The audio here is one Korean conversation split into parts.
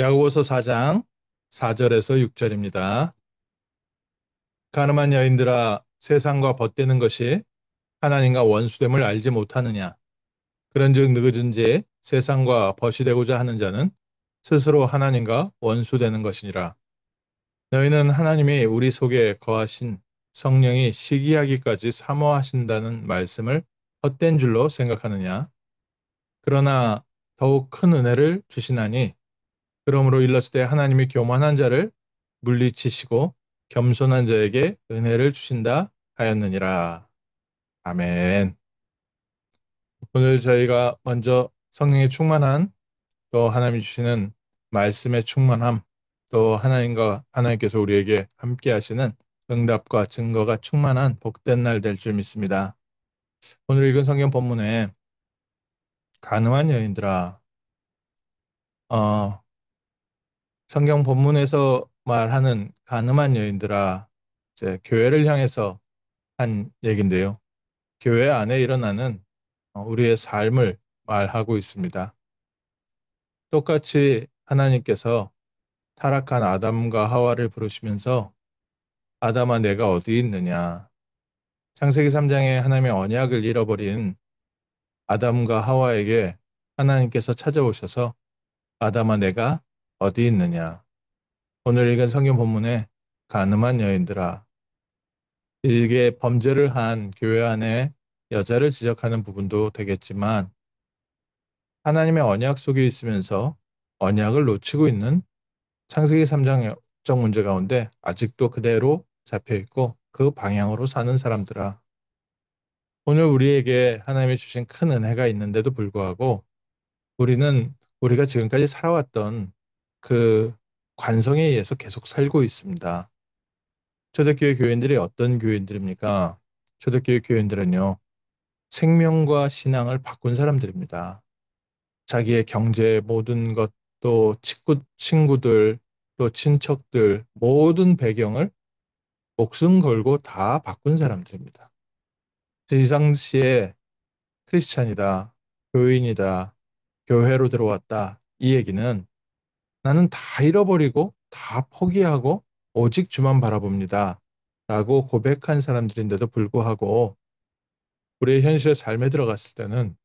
야고보서 4장 4절에서 6절입니다. 가늠한 여인들아 세상과 벗대는 것이 하나님과 원수됨을 알지 못하느냐? 그런즉 느그든지 세상과 벗이 되고자 하는 자는 스스로 하나님과 원수되는 것이니라. 너희는 하나님이 우리 속에 거하신 성령이 시기하기까지 사모하신다는 말씀을 헛된 줄로 생각하느냐? 그러나 더욱 큰 은혜를 주시나니 그러므로 일렀을 때 하나님이 교만한 자를 물리치시고 겸손한 자에게 은혜를 주신다 하였느니라. 아멘. 오늘 저희가 먼저 성령의 충만한 또 하나님이 주시는 말씀의 충만함 또 하나님과 하나님께서 우리에게 함께 하시는 응답과 증거가 충만한 복된 날 될 줄 믿습니다. 오늘 읽은 성경 본문에 가늠한 여인들아 어, 성경 본문에서 말하는 가늠한 여인들아 이제 교회를 향해서 한 얘긴데요. 교회 안에 일어나는 어, 우리의 삶을 말하고 있습니다. 똑같이 하나님께서 타락한 아담과 하와를 부르시면서 아담아 내가 어디 있느냐 창세기 3장에 하나님의 언약을 잃어버린 아담과 하와에게 하나님께서 찾아오셔서 아담아 내가 어디 있느냐. 오늘 읽은 성경 본문에 가늠한 여인들아. 이게 범죄를 한 교회 안에 여자를 지적하는 부분도 되겠지만 하나님의 언약 속에 있으면서 언약을 놓치고 있는 창세기 3장 적 문제 가운데 아직도 그대로 잡혀 있고 그 방향으로 사는 사람들아. 오늘 우리에게 하나님이 주신 큰 은혜가 있는데도 불구하고 우리는 우리가 지금까지 살아왔던 그 관성에 의해서 계속 살고 있습니다. 초대교회 교인들이 어떤 교인들입니까? 초대교회 교인들은요, 생명과 신앙을 바꾼 사람들입니다. 자기의 경제 모든 것, 또 친구, 친구들, 또 친척들, 모든 배경을 목숨 걸고 다 바꾼 사람들입니다. 이 당시에 크리스찬이다, 교인이다, 교회로 들어왔다, 이 얘기는 나는 다 잃어버리고 다 포기하고 오직 주만 바라봅니다. 라고 고백한 사람들인데도 불구하고 우리의 현실의 삶에 들어갔을 때는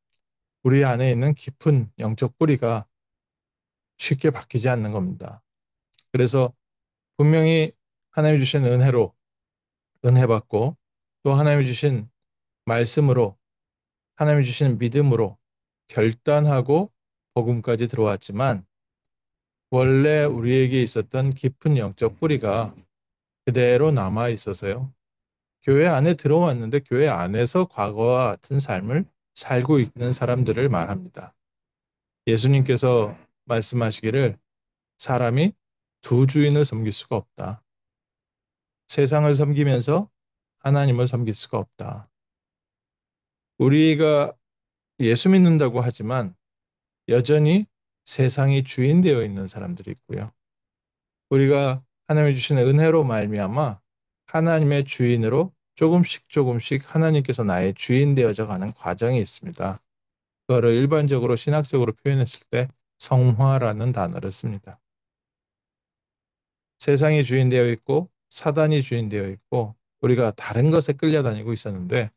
우리 안에 있는 깊은 영적 뿌리가 쉽게 바뀌지 않는 겁니다. 그래서 분명히 하나님이 주신 은혜로 은혜 받고 또 하나님이 주신 말씀으로 하나님이 주신 믿음으로 결단하고 복음까지 들어왔지만 원래 우리에게 있었던 깊은 영적 뿌리가 그대로 남아 있어서요. 교회 안에 들어왔는데 교회 안에서 과거와 같은 삶을 살고 있는 사람들을 말합니다. 예수님께서 말씀하시기를 사람이 두 주인을 섬길 수가 없다. 세상을 섬기면서 하나님을 섬길 수가 없다. 우리가 예수 믿는다고 하지만 여전히 세상이 주인 되어 있는 사람들이 있고요. 우리가 하나님이 주시는 은혜로 말미암아 하나님의 주인으로 조금씩 조금씩 하나님께서 나의 주인 되어져 가는 과정이 있습니다. 그거를 일반적으로 신학적으로 표현했을 때 성화라는 단어를 씁니다. 세상이 주인 되어 있고 사단이 주인 되어 있고 우리가 다른 것에 끌려다니고 있었는데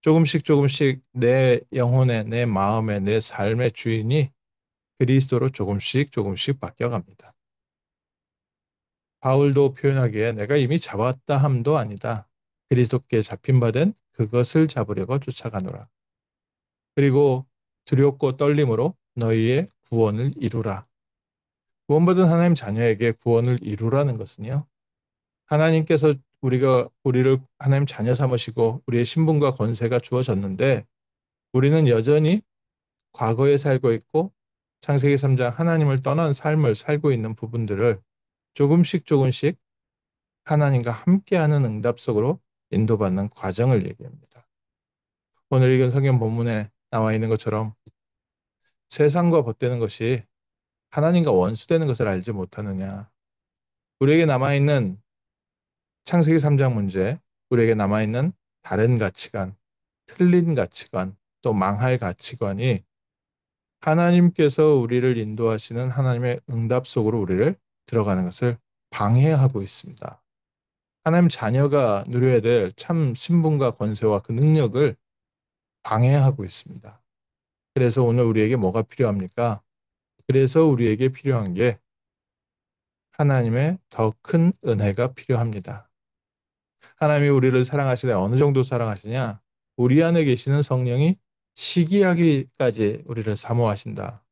조금씩 조금씩 내 영혼의 내 마음의 내 삶의 주인이 그리스도로 조금씩 조금씩 바뀌어갑니다. 바울도 표현하기에 내가 이미 잡았다 함도 아니다. 그리스도께 잡힌 바된 그것을 잡으려고 쫓아가노라. 그리고 두렵고 떨림으로 너희의 구원을 이루라. 구원받은 하나님 자녀에게 구원을 이루라는 것은요. 하나님께서 우리가 우리를 하나님 자녀 삼으시고 우리의 신분과 권세가 주어졌는데 우리는 여전히 과거에 살고 있고 창세기 3장 하나님을 떠난 삶을 살고 있는 부분들을 조금씩 조금씩 하나님과 함께하는 응답 속으로 인도받는 과정을 얘기합니다. 오늘 읽은 성경 본문에 나와 있는 것처럼 세상과 벗되는 것이 하나님과 원수되는 것을 알지 못하느냐. 우리에게 남아있는 창세기 3장 문제, 우리에게 남아있는 다른 가치관, 틀린 가치관, 또 망할 가치관이 하나님께서 우리를 인도하시는 하나님의 응답 속으로 우리를 들어가는 것을 방해하고 있습니다. 하나님 자녀가 누려야 될 참 신분과 권세와 그 능력을 방해하고 있습니다. 그래서 오늘 우리에게 뭐가 필요합니까? 그래서 우리에게 필요한 게 하나님의 더 큰 은혜가 필요합니다. 하나님이 우리를 사랑하시되 어느 정도 사랑하시냐? 우리 안에 계시는 성령이 시기하기까지 우리를 사모하신다.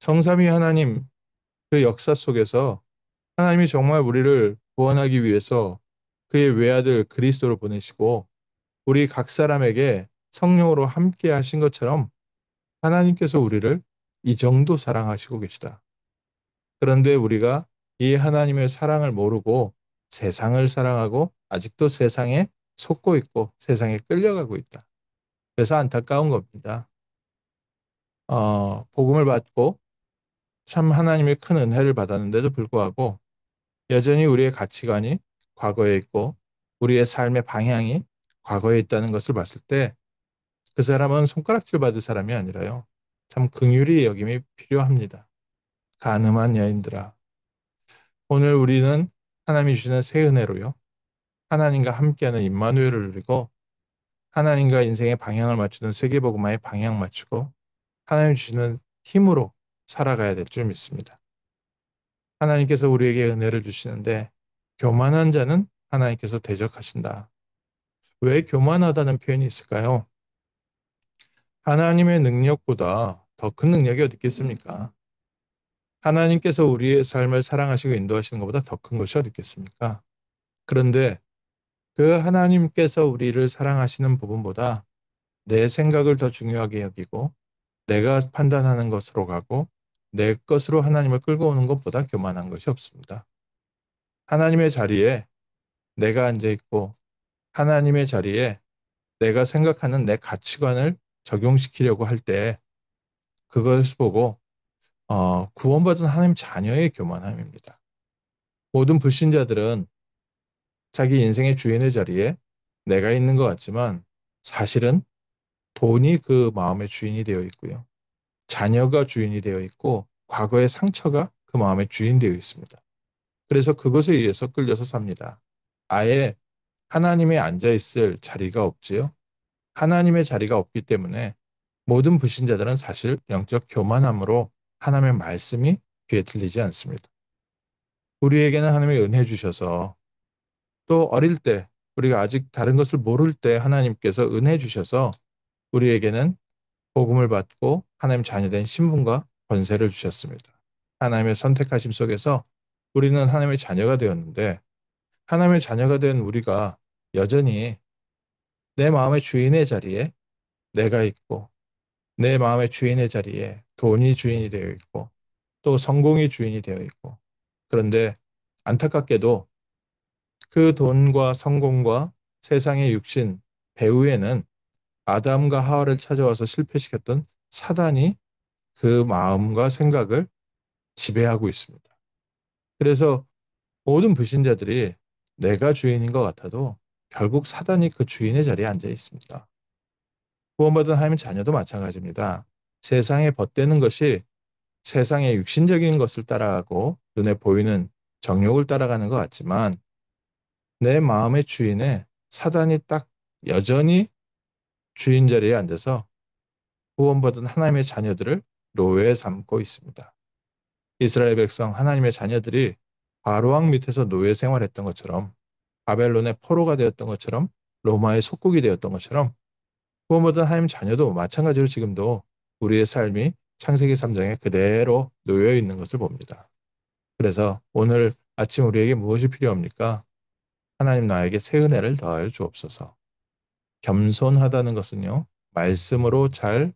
성삼위 하나님 그 역사 속에서 하나님이 정말 우리를 구원하기 위해서 그의 외아들 그리스도를 보내시고 우리 각 사람에게 성령으로 함께 하신 것처럼 하나님께서 우리를 이 정도 사랑하시고 계시다. 그런데 우리가 이 하나님의 사랑을 모르고 세상을 사랑하고 아직도 세상에 속고 있고 세상에 끌려가고 있다. 그래서 안타까운 겁니다. 어, 복음을 받고 참 하나님의 큰 은혜를 받았는데도 불구하고 여전히 우리의 가치관이 과거에 있고 우리의 삶의 방향이 과거에 있다는 것을 봤을 때 그 사람은 손가락질 받을 사람이 아니라요. 참 긍휼히 여김이 필요합니다. 가늠한 여인들아. 오늘 우리는 하나님이 주시는 새 은혜로요. 하나님과 함께하는 임마누엘을 누리고 하나님과 인생의 방향을 맞추는 세계복음화의 방향 맞추고 하나님 주시는 힘으로 살아가야 될 줄 믿습니다. 하나님께서 우리에게 은혜를 주시는데 교만한 자는 하나님께서 대적하신다. 왜 교만하다는 표현이 있을까요? 하나님의 능력보다 더 큰 능력이 어디 있겠습니까? 하나님께서 우리의 삶을 사랑하시고 인도하시는 것보다 더 큰 것이 어디 있겠습니까? 그런데 그 하나님께서 우리를 사랑하시는 부분보다 내 생각을 더 중요하게 여기고 내가 판단하는 것으로 가고 내 것으로 하나님을 끌고 오는 것보다 교만한 것이 없습니다. 하나님의 자리에 내가 앉아 있고 하나님의 자리에 내가 생각하는 내 가치관을 적용시키려고 할 때 그것을 보고 어, 구원받은 하나님 자녀의 교만함입니다. 모든 불신자들은 자기 인생의 주인의 자리에 내가 있는 것 같지만 사실은 돈이 그 마음의 주인이 되어 있고요. 자녀가 주인이 되어 있고 과거의 상처가 그 마음의 주인 되어 있습니다. 그래서 그것에 의해서 끌려서 삽니다. 아예 하나님의 앉아 있을 자리가 없지요. 하나님의 자리가 없기 때문에 모든 불신자들은 사실 영적 교만함으로 하나님의 말씀이 귀에 들리지 않습니다. 우리에게는 하나님의 은혜 주셔서 또 어릴 때 우리가 아직 다른 것을 모를 때 하나님께서 은혜 주셔서 우리에게는 복음을 받고 하나님 자녀된 신분과 권세를 주셨습니다. 하나님의 선택하심 속에서 우리는 하나님의 자녀가 되었는데 하나님의 자녀가 된 우리가 여전히 내 마음의 주인의 자리에 내가 있고 내 마음의 주인의 자리에 돈이 주인이 되어 있고 또 성공이 주인이 되어 있고 그런데 안타깝게도 그 돈과 성공과 세상의 육신 배후에는 아담과 하와를 찾아와서 실패시켰던 사단이 그 마음과 생각을 지배하고 있습니다. 그래서 모든 불신자들이 내가 주인인 것 같아도 결국 사단이 그 주인의 자리에 앉아 있습니다. 구원받은 하나님 자녀도 마찬가지입니다. 세상에 벗대는 것이 세상의 육신적인 것을 따라가고 눈에 보이는 정욕을 따라가는 것 같지만 내 마음의 주인에 사단이 딱 여전히 주인 자리에 앉아서 구원받은 하나님의 자녀들을 노예 삼고 있습니다. 이스라엘 백성 하나님의 자녀들이 바로왕 밑에서 노예 생활했던 것처럼 바벨론의 포로가 되었던 것처럼 로마의 속국이 되었던 것처럼 구원받은 하나님 자녀도 마찬가지로 지금도 우리의 삶이 창세기 3장에 그대로 놓여 있는 것을 봅니다. 그래서 오늘 아침 우리에게 무엇이 필요합니까? 하나님 나에게 새 은혜를 더하여 주옵소서. 겸손하다는 것은요, 말씀으로 잘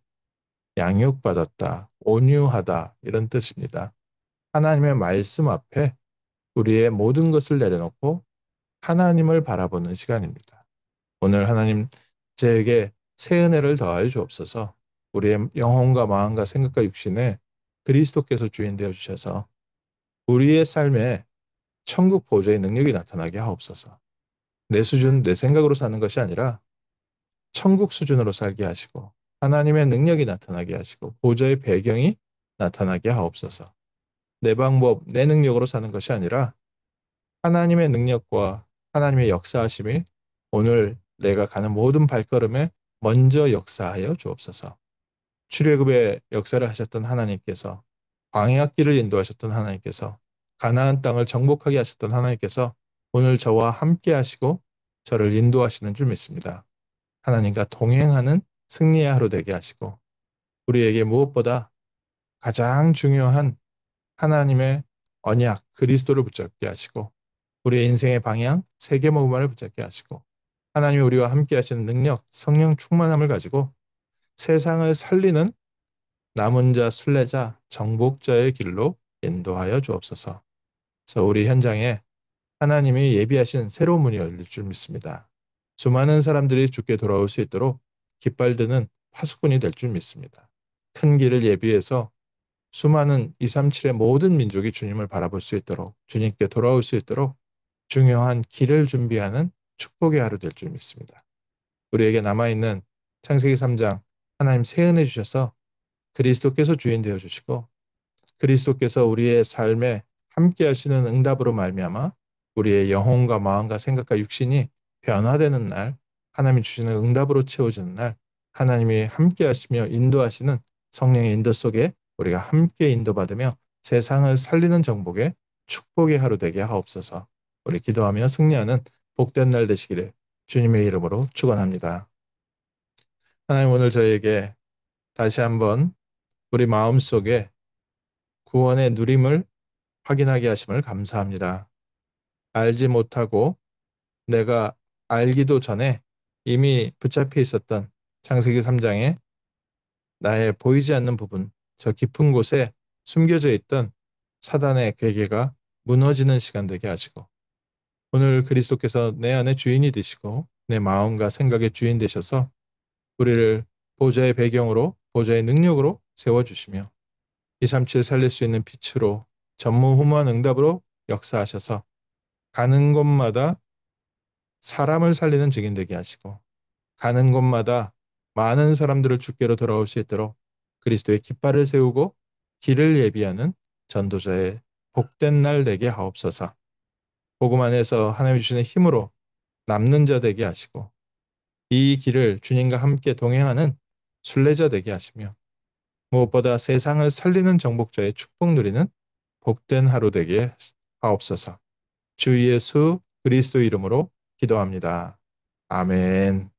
양육받았다, 온유하다, 이런 뜻입니다. 하나님의 말씀 앞에 우리의 모든 것을 내려놓고 하나님을 바라보는 시간입니다. 오늘 하나님 제게 새 은혜를 더하여 주옵소서 우리의 영혼과 마음과 생각과 육신에 그리스도께서 주인 되어 주셔서 우리의 삶에 천국 보좌의 능력이 나타나게 하옵소서. 내 수준, 내 생각으로 사는 것이 아니라 천국 수준으로 살게 하시고 하나님의 능력이 나타나게 하시고 보좌의 배경이 나타나게 하옵소서. 내 방법, 내 능력으로 사는 것이 아니라 하나님의 능력과 하나님의 역사하심이 오늘 내가 가는 모든 발걸음에 먼저 역사하여 주옵소서. 출애굽의 역사를 하셨던 하나님께서 광야길을 인도하셨던 하나님께서 가나안 땅을 정복하게 하셨던 하나님께서 오늘 저와 함께 하시고 저를 인도하시는 줄 믿습니다. 하나님과 동행하는 승리의 하루 되게 하시고 우리에게 무엇보다 가장 중요한 하나님의 언약 그리스도를 붙잡게 하시고 우리의 인생의 방향 세계 모금만을 붙잡게 하시고 하나님이 우리와 함께 하시는 능력 성령 충만함을 가지고 세상을 살리는 남은 자 순례자 정복자의 길로 인도하여 주옵소서. 그래서 우리 현장에 하나님이 예비하신 새로운 문이 열릴 줄 믿습니다. 수많은 사람들이 죽게 돌아올 수 있도록 깃발드는 파수꾼이 될 줄 믿습니다. 큰 길을 예비해서 수많은 237의 모든 민족이 주님을 바라볼 수 있도록 주님께 돌아올 수 있도록 중요한 길을 준비하는 축복의 하루 될 줄 믿습니다. 우리에게 남아있는 창세기 3장 하나님 새 은혜 주셔서 그리스도께서 주인 되어 주시고 그리스도께서 우리의 삶에 함께 하시는 응답으로 말미암아 우리의 영혼과 마음과 생각과 육신이 변화되는 날 하나님이 주시는 응답으로 채워지는 날 하나님이 함께 하시며 인도하시는 성령의 인도 속에 우리가 함께 인도받으며 세상을 살리는 정복의 축복의 하루 되게 하옵소서. 우리 기도하며 승리하는 복된 날 되시기를 주님의 이름으로 축원합니다. 하나님 오늘 저에게 다시 한번 우리 마음 속에 구원의 누림을 확인하게 하심을 감사합니다. 알지 못하고 내가 알기도 전에 이미 붙잡혀 있었던 창세기 3장에 나의 보이지 않는 부분, 저 깊은 곳에 숨겨져 있던 사단의 괴계가 무너지는 시간 되게 하시고 오늘 그리스도께서 내 안에 주인이 되시고 내 마음과 생각의 주인 되셔서 우리를 보좌의 배경으로 보좌의 능력으로 세워주시며 237 살릴 수 있는 빛으로 전무후무한 응답으로 역사하셔서 가는 곳마다 사람을 살리는 증인 되게 하시고 가는 곳마다 많은 사람들을 주께로 돌아올 수 있도록 그리스도의 깃발을 세우고 길을 예비하는 전도자의 복된 날 되게 하옵소서. 복음 안에서 하나님 주시는 힘으로 남는 자 되게 하시고 이 길을 주님과 함께 동행하는 순례자 되게 하시며 무엇보다 세상을 살리는 정복자의 축복 누리는 복된 하루 되게 하옵소서. 주 예수 그리스도 이름으로 기도합니다. 아멘.